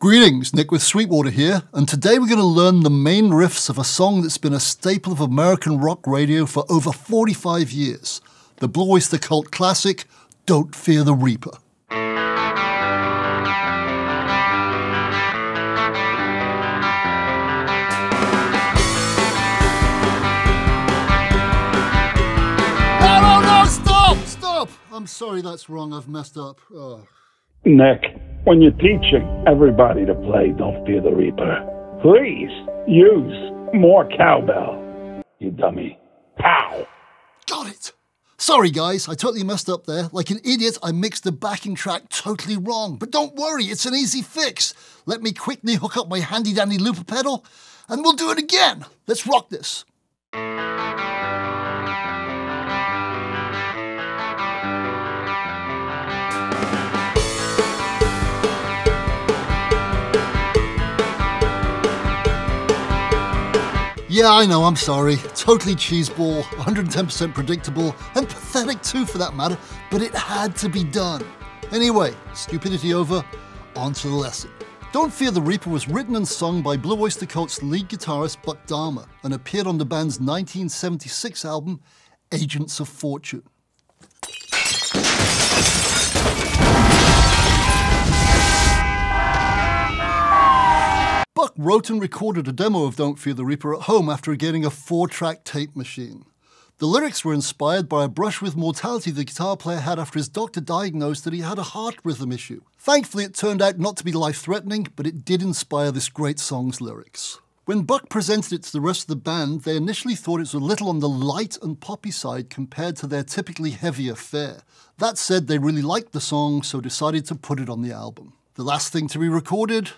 Greetings, Nick with Sweetwater here, and today we're going to learn the main riffs of a song that's been a staple of American rock radio for over 45 years the Blue Oyster Cult classic, Don't Fear the Reaper. No, no, no, stop, stop! I'm sorry that's wrong, I've messed up. Oh. Nick, when you're teaching everybody to play Don't Fear the Reaper, please use more cowbell, you dummy. Pow! Got it! Sorry guys, I totally messed up there. Like an idiot, I mixed the backing track totally wrong. But don't worry, it's an easy fix. Let me quickly hook up my handy dandy looper pedal, and we'll do it again. Let's rock this. Yeah, I know, I'm sorry. Totally cheeseball, 110% predictable, and pathetic too for that matter, but it had to be done. Anyway, stupidity over, on to the lesson. Don't Fear the Reaper was written and sung by Blue Oyster Cult's lead guitarist Buck Dharma and appeared on the band's 1976 album, Agents of Fortune. Buck wrote and recorded a demo of Don't Fear the Reaper at home after getting a four track tape machine. The lyrics were inspired by a brush with mortality the guitar player had after his doctor diagnosed that he had a heart rhythm issue. Thankfully, it turned out not to be life threatening, but it did inspire this great song's lyrics. When Buck presented it to the rest of the band, they initially thought it was a little on the light and poppy side compared to their typically heavier fare. That said, they really liked the song, so decided to put it on the album. The last thing to be recorded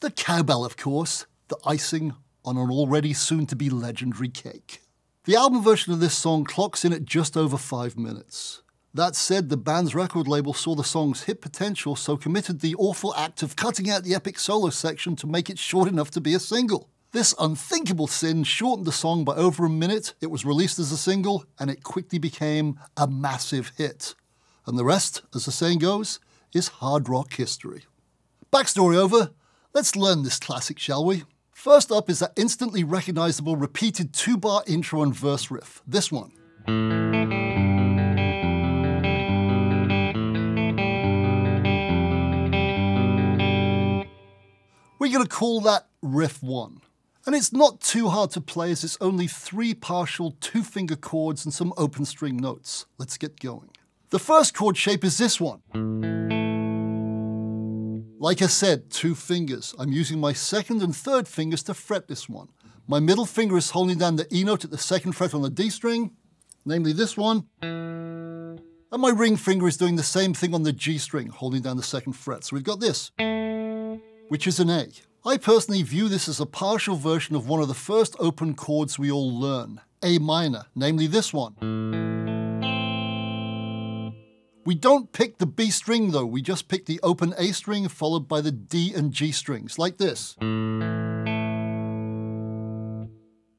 the cowbell, of course, the icing on an already soon to be legendary cake. The album version of this song clocks in at just over five minutes. That said, the band's record label saw the song's hit potential, so committed the awful act of cutting out the epic solo section to make it short enough to be a single. This unthinkable sin shortened the song by over a minute, it was released as a single, and it quickly became a massive hit. And the rest, as the saying goes, is hard rock history. Backstory over, Let's learn this classic, shall we? First up is that instantly recognizable repeated two bar intro and verse riff, this one. We're going to call that riff one. And it's not too hard to play as it's only three partial two finger chords and some open string notes. Let's get going. The first chord shape is this one. Like I said, two fingers. I'm using my second and third fingers to fret this one. My middle finger is holding down the E note at the second fret on the D string, namely this one. And my ring finger is doing the same thing on the G string, holding down the second fret. So we've got this, which is an A. I personally view this as a partial version of one of the first open chords we all learn, A minor, namely this one. We don't pick the B string though, we just pick the open A string followed by the D and G strings, like this.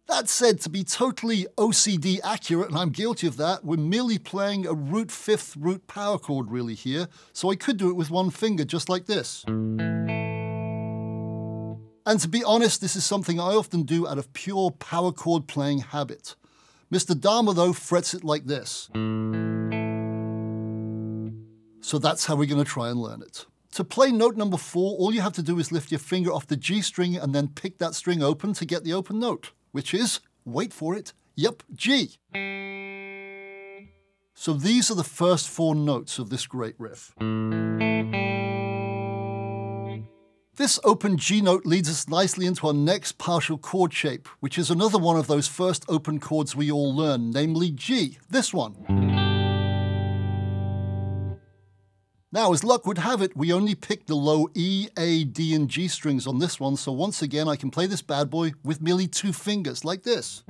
That said, to be totally OCD accurate, and I'm guilty of that, we're merely playing a root fifth root power chord really here, so I could do it with one finger, just like this. And to be honest, this is something I often do out of pure power chord playing habit. Mr. Dharma, though, frets it like this. So that's how we're going to try and learn it. To play note number four, all you have to do is lift your finger off the G string and then pick that string open to get the open note, which is, wait for it, yep, G. So these are the first four notes of this great riff. This open G note leads us nicely into our next partial chord shape, which is another one of those first open chords we all learn, namely G, this one. Now, as luck would have it, we only picked the low E, A, D, and G strings on this one, so once again I can play this bad boy with merely two fingers, like this.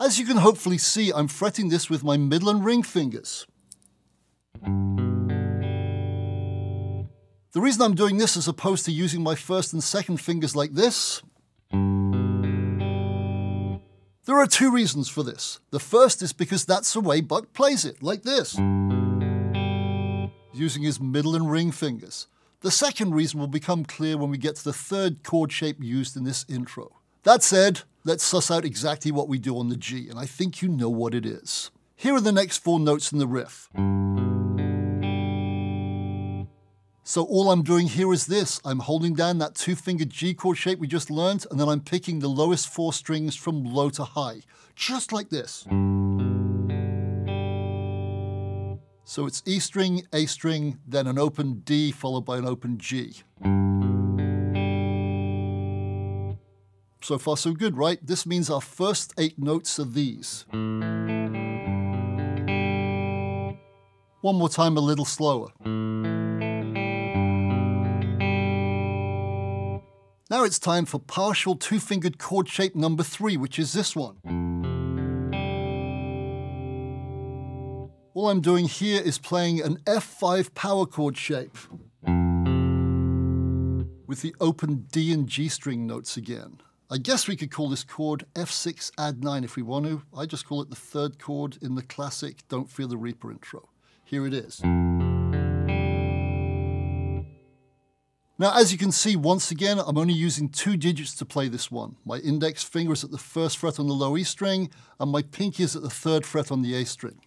As you can hopefully see, I'm fretting this with my middle and ring fingers. The reason I'm doing this as opposed to using my first and second fingers like this there are two reasons for this. The first is because that's the way Buck plays it, like this. using his middle and ring fingers. The second reason will become clear when we get to the third chord shape used in this intro. That said, let's suss out exactly what we do on the G, and I think you know what it is. Here are the next four notes in the riff. So all I'm doing here is this. I'm holding down that two-fingered G chord shape we just learned, and then I'm picking the lowest four strings from low to high, just like this. So it's E string, A string, then an open D followed by an open G. So far so good, right? This means our first eight notes are these. One more time a little slower. Now it's time for partial two-fingered chord shape number three, which is this one. All I'm doing here is playing an F5 power chord shape with the open D and G string notes again. I guess we could call this chord F6 add 9 if we want to. I just call it the third chord in the classic Don't Fear the Reaper intro. Here it is. Now, as you can see, once again, I'm only using two digits to play this one. My index finger is at the first fret on the low E string, and my pinky is at the third fret on the A string.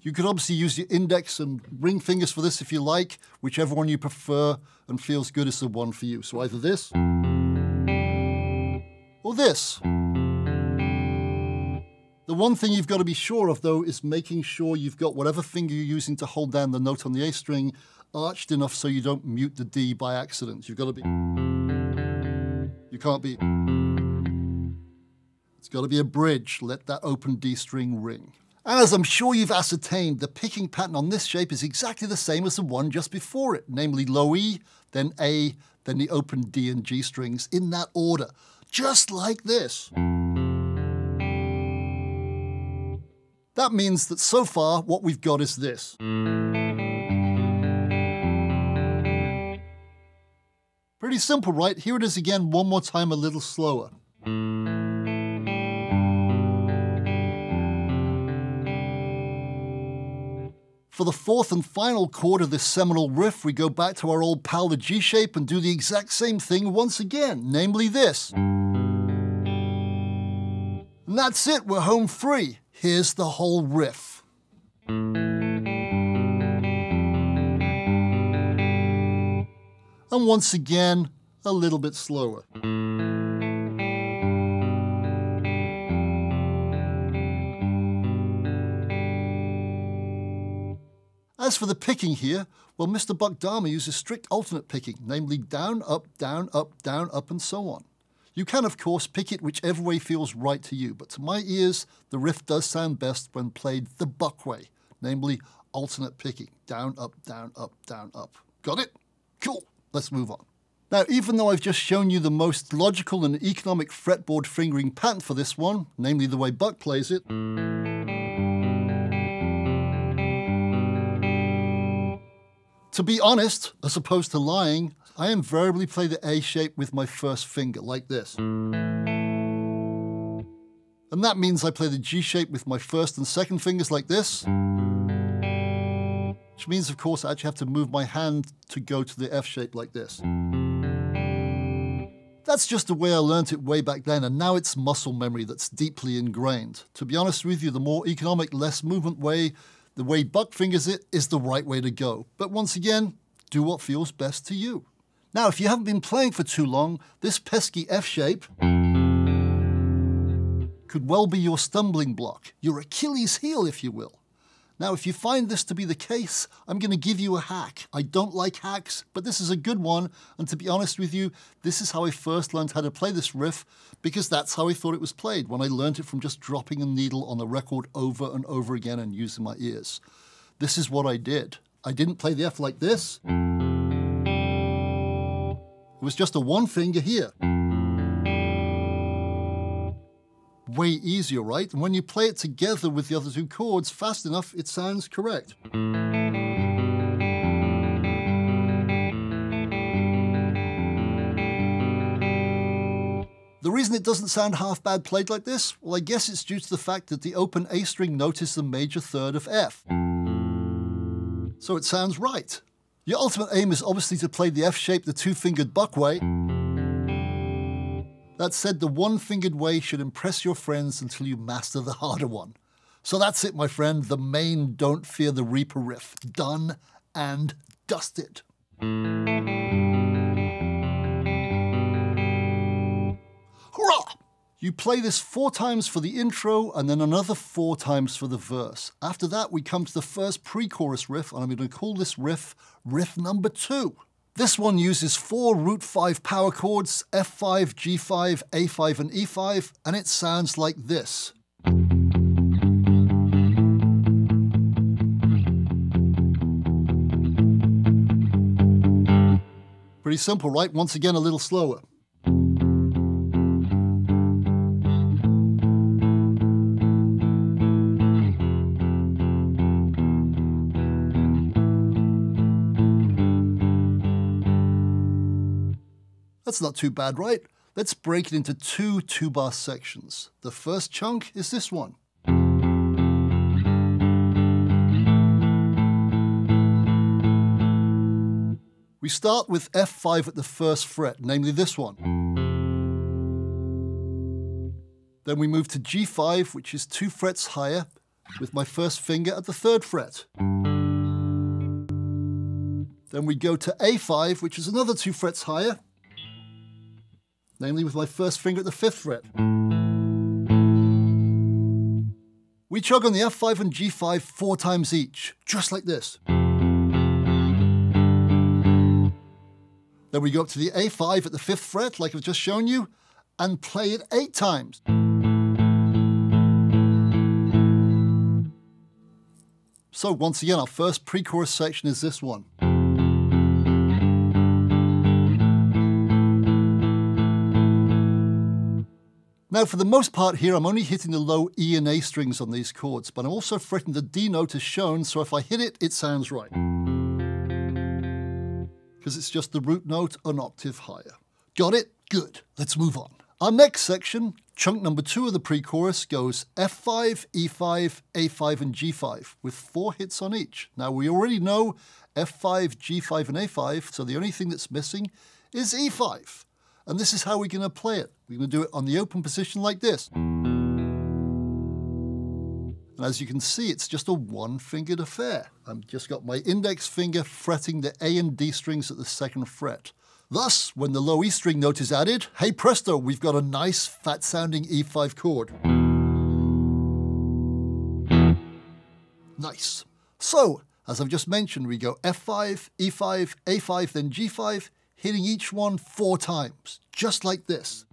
You could obviously use your index and ring fingers for this if you like, whichever one you prefer and feels good is the one for you. So either this, or this. The one thing you've got to be sure of, though, is making sure you've got whatever finger you're using to hold down the note on the A string arched enough so you don't mute the D by accident. You've got to be... You can't be... It's got to be a bridge. Let that open D string ring. And as I'm sure you've ascertained, the picking pattern on this shape is exactly the same as the one just before it, namely low E, then A, then the open D and G strings in that order, just like this. That means that so far what we've got is this. Pretty simple, right? Here it is again, one more time, a little slower. For the fourth and final chord of this seminal riff, we go back to our old pal the G shape and do the exact same thing once again, namely this. And that's it, we're home free. Here's the whole riff. And once again, a little bit slower. As for the picking here, well, Mr. Buck Dharma uses strict alternate picking, namely down, up, down, up, down, up, and so on. You can, of course, pick it whichever way feels right to you, but to my ears, the riff does sound best when played the Buck way, namely alternate picking, down, up, down, up, down, up. Got it? Cool. Let's move on. Now, even though I've just shown you the most logical and economic fretboard fingering pattern for this one, namely the way Buck plays it, To be honest, as opposed to lying, I invariably play the A shape with my first finger, like this. And that means I play the G shape with my first and second fingers like this. Which means, of course, I actually have to move my hand to go to the F shape like this. That's just the way I learnt it way back then, and now it's muscle memory that's deeply ingrained. To be honest with you, the more economic, less movement way the way Buck fingers it is the right way to go. But once again, do what feels best to you. Now, if you haven't been playing for too long, this pesky F shape could well be your stumbling block, your Achilles heel, if you will. Now, if you find this to be the case, I'm going to give you a hack. I don't like hacks, but this is a good one. And to be honest with you, this is how I first learned how to play this riff, because that's how I thought it was played when I learned it from just dropping a needle on the record over and over again and using my ears. This is what I did. I didn't play the F like this. It was just a one finger here way easier, right? And when you play it together with the other two chords fast enough, it sounds correct. The reason it doesn't sound half bad played like this? Well, I guess it's due to the fact that the open A string note is the major third of F. So it sounds right. Your ultimate aim is obviously to play the F shape the two fingered buck way. That said, the one fingered way should impress your friends until you master the harder one. So that's it, my friend, the main Don't Fear the Reaper riff. Done and dusted. Hurrah! You play this four times for the intro and then another four times for the verse. After that, we come to the first pre chorus riff, and I'm going to call this riff riff number two. This one uses four root 5 power chords F5, G5, A5, and E5, and it sounds like this. Pretty simple, right? Once again, a little slower. That's not too bad, right? Let's break it into two two-bar sections. The first chunk is this one. We start with F5 at the first fret, namely this one. Then we move to G5, which is two frets higher, with my first finger at the third fret. Then we go to A5, which is another two frets higher, namely with my first finger at the fifth fret. We chug on the F5 and G5 four times each, just like this. Then we go up to the A5 at the fifth fret, like I've just shown you, and play it eight times. So once again, our first pre-chorus section is this one. Now, for the most part here, I'm only hitting the low E and A strings on these chords, but I'm also fretting the D note as shown, so if I hit it, it sounds right. Because it's just the root note an octave higher. Got it? Good. Let's move on. Our next section, chunk number two of the pre-chorus, goes F5, E5, A5, and G5, with four hits on each. Now, we already know F5, G5, and A5, so the only thing that's missing is E5. And this is how we're going to play it. We're going to do it on the open position like this. And as you can see, it's just a one-fingered affair. I've just got my index finger fretting the A and D strings at the second fret. Thus, when the low E string note is added, hey presto, we've got a nice fat-sounding E5 chord. Nice. So, as I've just mentioned, we go F5, E5, A5, then G5, hitting each one four times, just like this.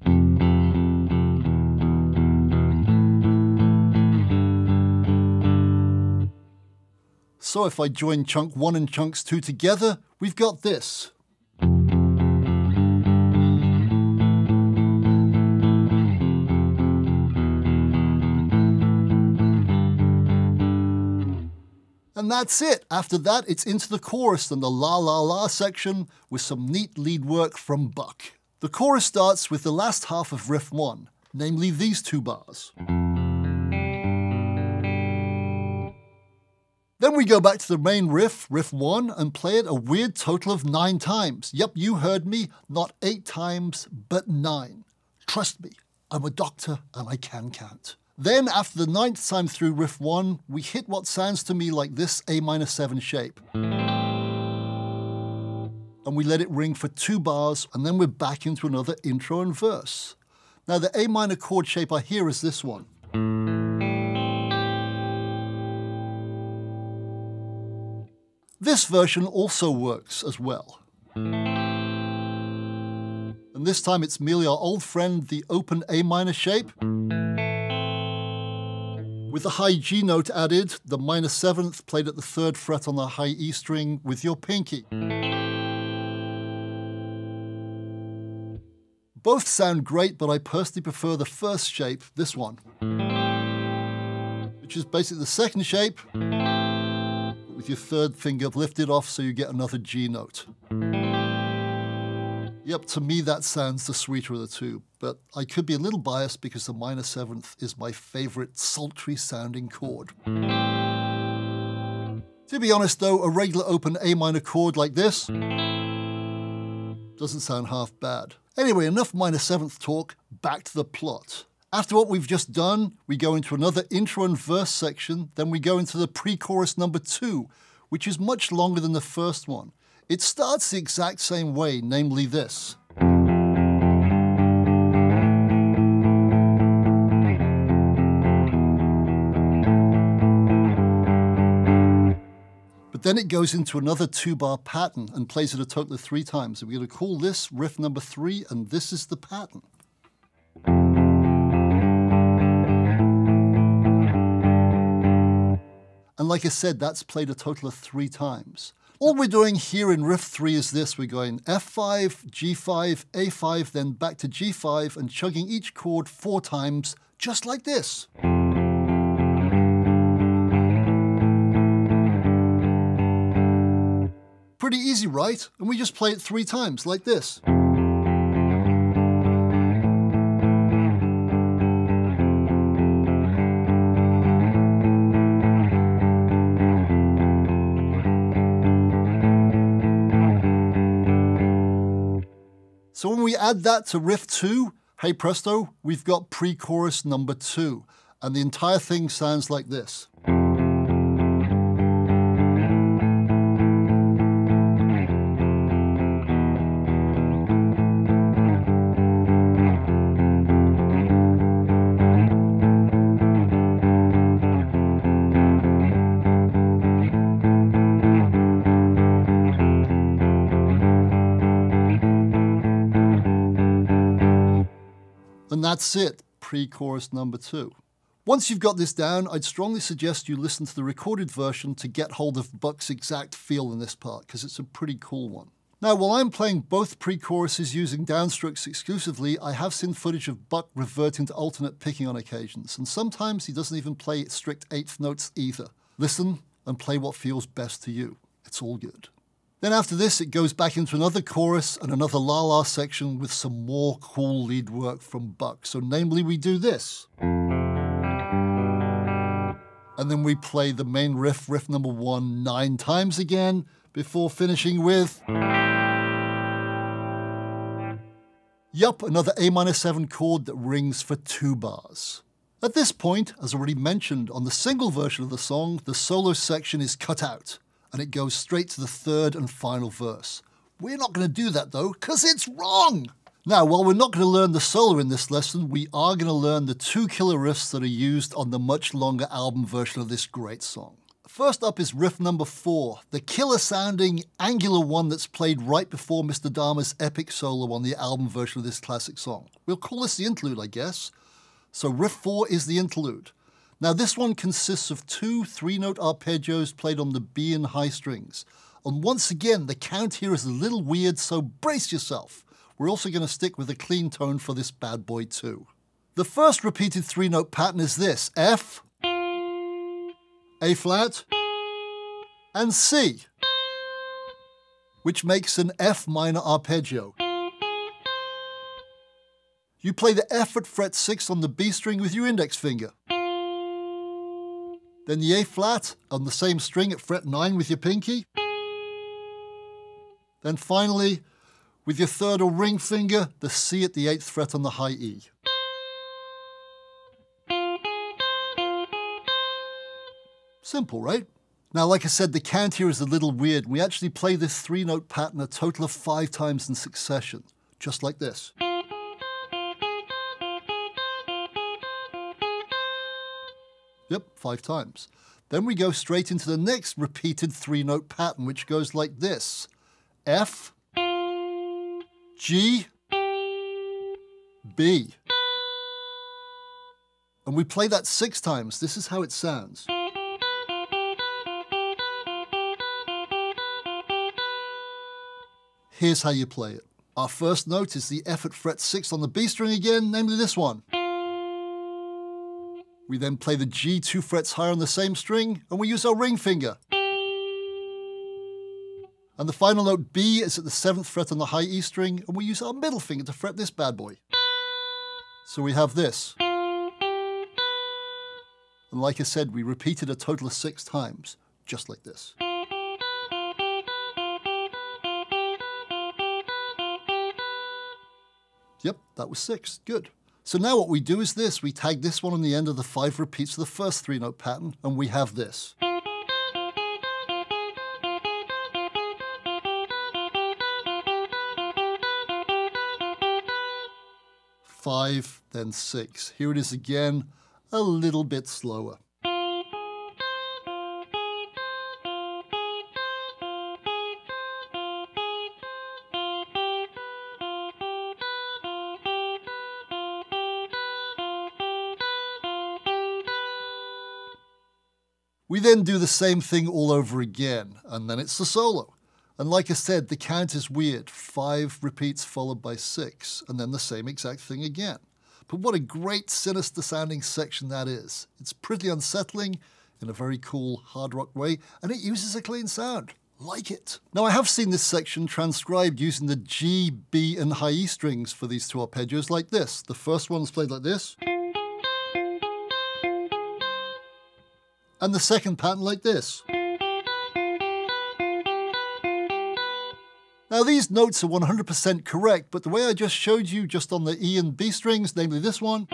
So if I join chunk 1 and chunks 2 together, we've got this. And that's it. After that, it's into the chorus and the la la la section with some neat lead work from Buck. The chorus starts with the last half of riff 1, namely these two bars. Then we go back to the main riff, riff 1, and play it a weird total of 9 times. Yep, you heard me, not 8 times, but 9. Trust me, I'm a doctor and I can count. Then, after the ninth time through riff 1, we hit what sounds to me like this A minor 7 shape. And we let it ring for two bars, and then we're back into another intro and verse. Now, the A minor chord shape I hear is this one. This version also works as well. And this time it's merely our old friend, the open A minor shape. With the high G note added, the minor seventh played at the third fret on the high E string with your pinky. Both sound great, but I personally prefer the first shape, this one, which is basically the second shape with your third finger lifted off so you get another G note. Yep, to me that sounds the sweeter of the two, but I could be a little biased because the minor seventh is my favorite sultry sounding chord. To be honest though, a regular open A minor chord like this doesn't sound half bad. Anyway, enough minor seventh talk, back to the plot. After what we've just done, we go into another intro and verse section, then we go into the pre-chorus number two, which is much longer than the first one. It starts the exact same way, namely this. But then it goes into another two bar pattern and plays it a total of three times. we're going to call this riff number three, and this is the pattern. And like I said, that's played a total of three times. All we're doing here in riff 3 is this. We're going F5, G5, A5, then back to G5 and chugging each chord four times, just like this. Pretty easy, right? And we just play it three times, like this. So when we add that to riff two, hey presto, we've got pre-chorus number two. And the entire thing sounds like this. That's it, pre-chorus number two. Once you've got this down, I'd strongly suggest you listen to the recorded version to get hold of Buck's exact feel in this part, because it's a pretty cool one. Now, while I'm playing both pre-choruses using downstrokes exclusively, I have seen footage of Buck reverting to alternate picking on occasions, and sometimes he doesn't even play strict eighth notes either. Listen and play what feels best to you. It's all good. Then after this, it goes back into another chorus and another la la section with some more cool lead work from Buck. So namely, we do this. And then we play the main riff, riff number one, nine times again, before finishing with... Yup, another A minor 7 chord that rings for two bars. At this point, as already mentioned, on the single version of the song, the solo section is cut out and it goes straight to the third and final verse. We're not going to do that though, because it's wrong! Now, while we're not going to learn the solo in this lesson, we are going to learn the two killer riffs that are used on the much longer album version of this great song. First up is riff number four, the killer sounding, angular one that's played right before Mr. Dharma's epic solo on the album version of this classic song. We'll call this the interlude, I guess. So riff four is the interlude. Now this one consists of two three-note arpeggios played on the B and high strings. And once again, the count here is a little weird, so brace yourself. We're also going to stick with a clean tone for this bad boy too. The first repeated three-note pattern is this, F, A flat, and C, which makes an F minor arpeggio. You play the F at fret 6 on the B string with your index finger. Then the A flat on the same string at fret 9 with your pinky. Then finally, with your third or ring finger, the C at the 8th fret on the high E. Simple, right? Now, like I said, the count here is a little weird. We actually play this three note pattern a total of five times in succession, just like this. Yep, five times. Then we go straight into the next repeated three note pattern, which goes like this F, G, B. And we play that six times. This is how it sounds. Here's how you play it. Our first note is the F at fret 6 on the B string again, namely this one. We then play the G two frets higher on the same string, and we use our ring finger. And the final note B is at the seventh fret on the high E string, and we use our middle finger to fret this bad boy. So we have this. And like I said, we repeat it a total of six times, just like this. Yep, that was six. Good. So now what we do is this. We tag this one on the end of the five repeats of the first three note pattern, and we have this. Five, then six. Here it is again, a little bit slower. We then do the same thing all over again, and then it's the solo. And like I said, the count is weird. Five repeats followed by six, and then the same exact thing again. But what a great sinister sounding section that is. It's pretty unsettling in a very cool hard rock way, and it uses a clean sound. Like it. Now I have seen this section transcribed using the G, B, and high E strings for these two arpeggios like this. The first one's played like this. And the second pattern like this. Now these notes are 100% correct, but the way I just showed you just on the E and B strings, namely this one,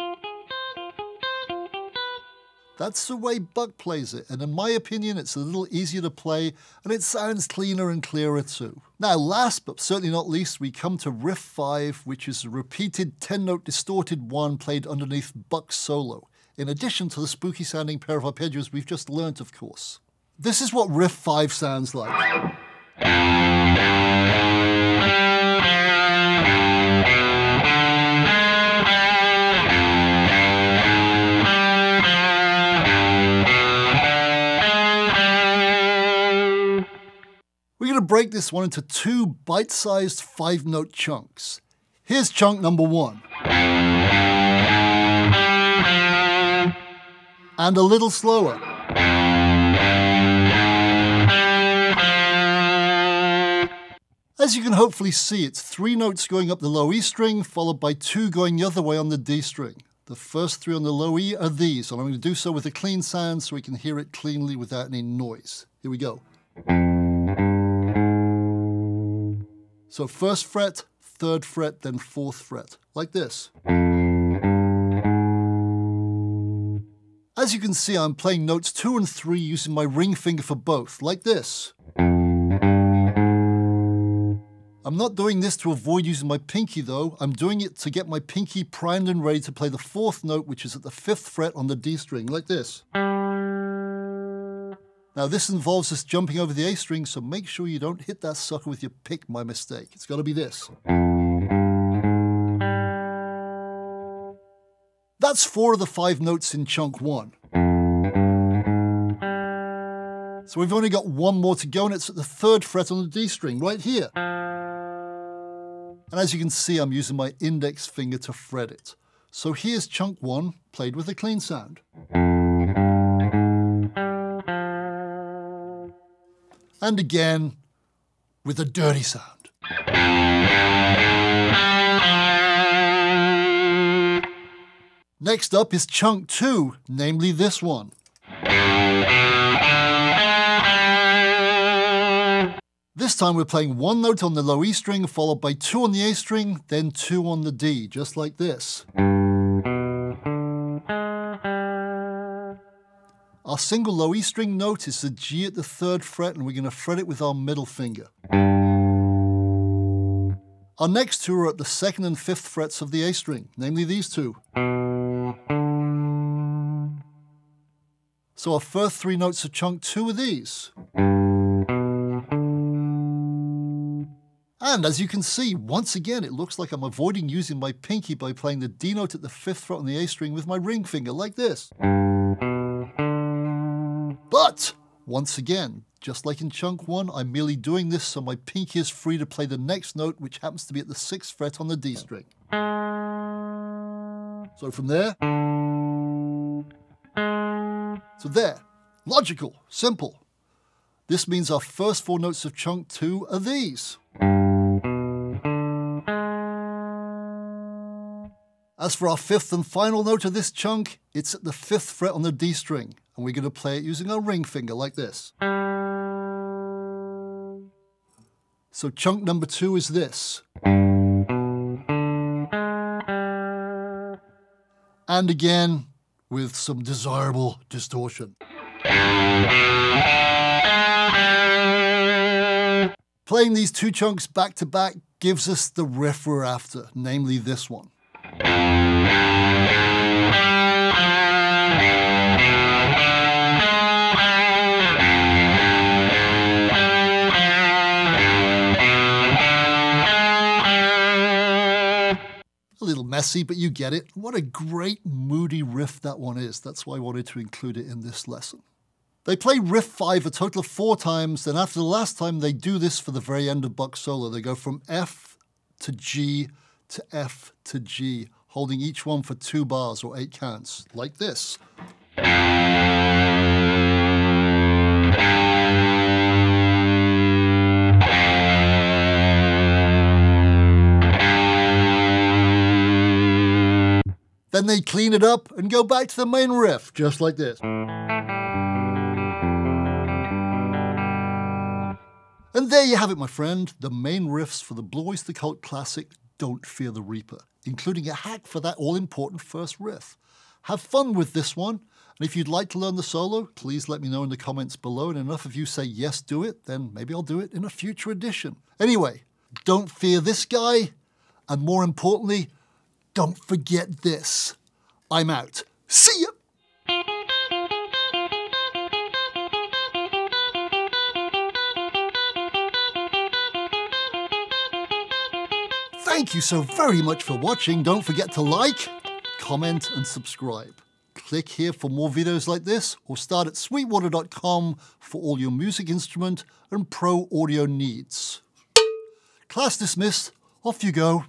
that's the way Buck plays it, and in my opinion it's a little easier to play and it sounds cleaner and clearer too. Now last but certainly not least we come to riff 5 which is a repeated 10 note distorted one played underneath Buck's solo in addition to the spooky sounding pair of arpeggios we've just learnt, of course. This is what riff 5 sounds like. We're going to break this one into two bite-sized five-note chunks. Here's chunk number one. And a little slower. As you can hopefully see, it's three notes going up the low E string, followed by two going the other way on the D string. The first three on the low E are these, and I'm going to do so with a clean sound so we can hear it cleanly without any noise. Here we go. So first fret, third fret, then fourth fret, like this. As you can see, I'm playing notes 2 and 3 using my ring finger for both, like this. I'm not doing this to avoid using my pinky though, I'm doing it to get my pinky primed and ready to play the fourth note, which is at the fifth fret on the D string, like this. Now this involves us jumping over the A string, so make sure you don't hit that sucker with your pick, my mistake. It's gotta be this. That's four of the five notes in chunk one. So we've only got one more to go and it's at the third fret on the D string, right here. And as you can see, I'm using my index finger to fret it. So here's chunk one, played with a clean sound. And again, with a dirty sound. Next up is chunk two, namely this one. This time we're playing one note on the low E string, followed by two on the A string, then two on the D, just like this. Our single low E string note is the G at the third fret, and we're going to fret it with our middle finger. Our next two are at the second and fifth frets of the A string, namely these two. So our first three notes of chunk two are these. And as you can see, once again, it looks like I'm avoiding using my pinky by playing the D note at the fifth fret on the A string with my ring finger, like this. But, once again, just like in chunk one, I'm merely doing this so my pinky is free to play the next note, which happens to be at the sixth fret on the D string. So from there, so there, logical, simple. This means our first four notes of chunk two are these. As for our fifth and final note of this chunk, it's at the fifth fret on the D string. and we're going to play it using our ring finger like this. So chunk number two is this. And again, with some desirable distortion. Playing these two chunks back to back gives us the riff we're after, namely this one. Messy, but you get it. What a great moody riff that one is. That's why I wanted to include it in this lesson. They play riff 5 a total of four times, then after the last time they do this for the very end of Buck solo. They go from F to G to F to G, holding each one for two bars or eight counts, like this. Then they clean it up and go back to the main riff, just like this. And there you have it, my friend, the main riffs for the Blue Oyster Cult classic Don't Fear the Reaper, including a hack for that all important first riff. Have fun with this one, and if you'd like to learn the solo, please let me know in the comments below. And enough of you say yes, do it, then maybe I'll do it in a future edition. Anyway, don't fear this guy, and more importantly, don't forget this. I'm out. See ya! Thank you so very much for watching. Don't forget to like, comment, and subscribe. Click here for more videos like this, or start at sweetwater.com for all your music instrument and pro audio needs. Class dismissed. Off you go.